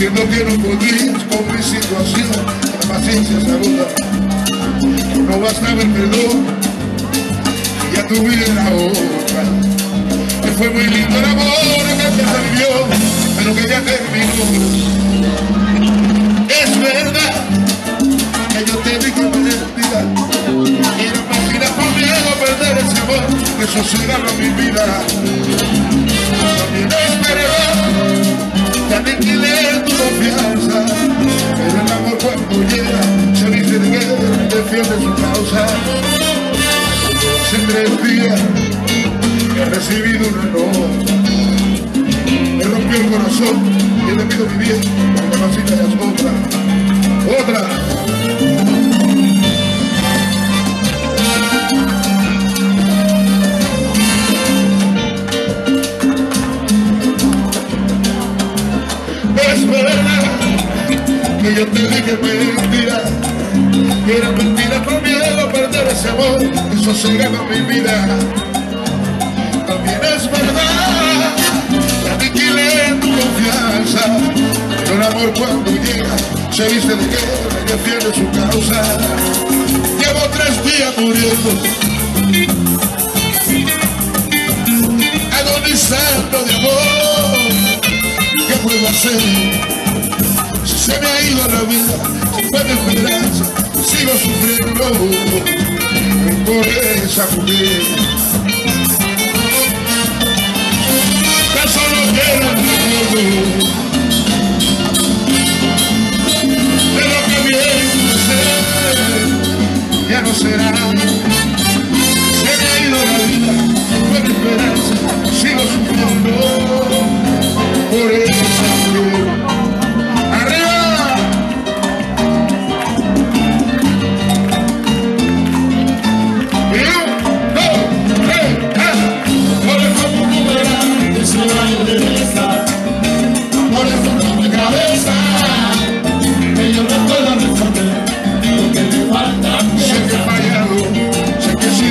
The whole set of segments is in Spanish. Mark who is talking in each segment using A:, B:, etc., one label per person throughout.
A: Siendo que no podías con mi situación La paciencia agota. No bastaba el perdón Ya tu vida era otra. Que fue muy lindo el amor que se vivió Pero que ya terminó defiende su causa. Hace tres días he recibido un nota, me rompió el corazón y le pido mi bien, porque no ya es otra, otra. que yo te dije mentira era mentira por miedo a perder ese amor eso se llama mi vida. También es verdad que aniquilé tu confianza pero el amor cuando llega se viste de guerra y defiende su causa. Llevo tres días muriendo agonizando de amor. ¿qué puedo hacer? se me ha ido la vida, se fue mi esperanza, sigo sufriendo por esa mujer. Ya solo quiero de lo que viene ser, ya no será.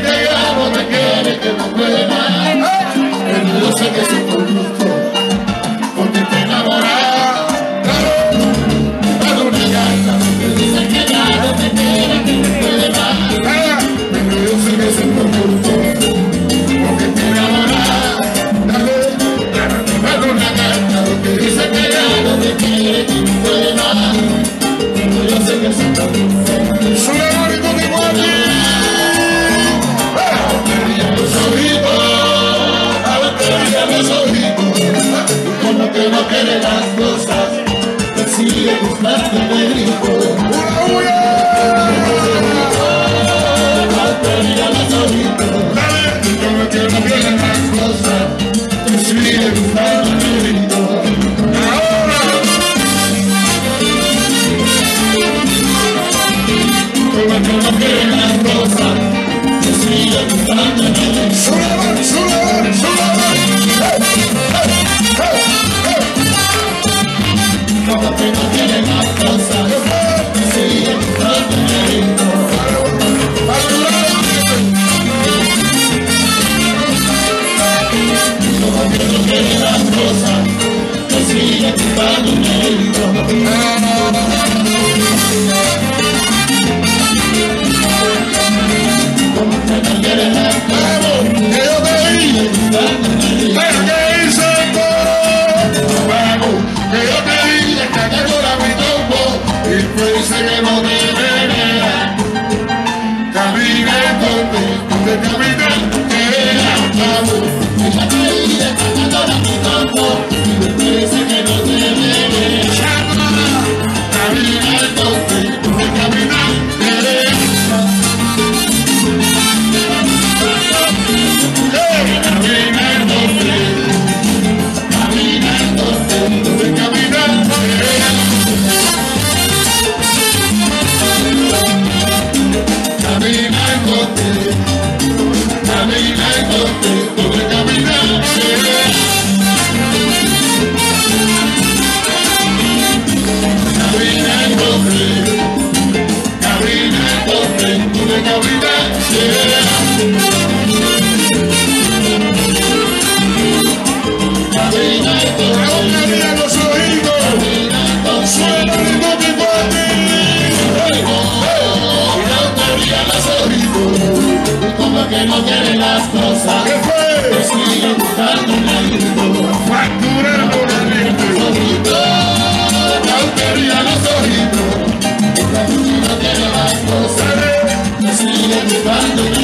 A: tiene más cosas, sigue Yeah. que no quiere las cosas. Fue? Que sigue buscando un amigo. Factura por el Los
B: la los ojitos. Que no quiere las cosas.
A: Que sigue buscando un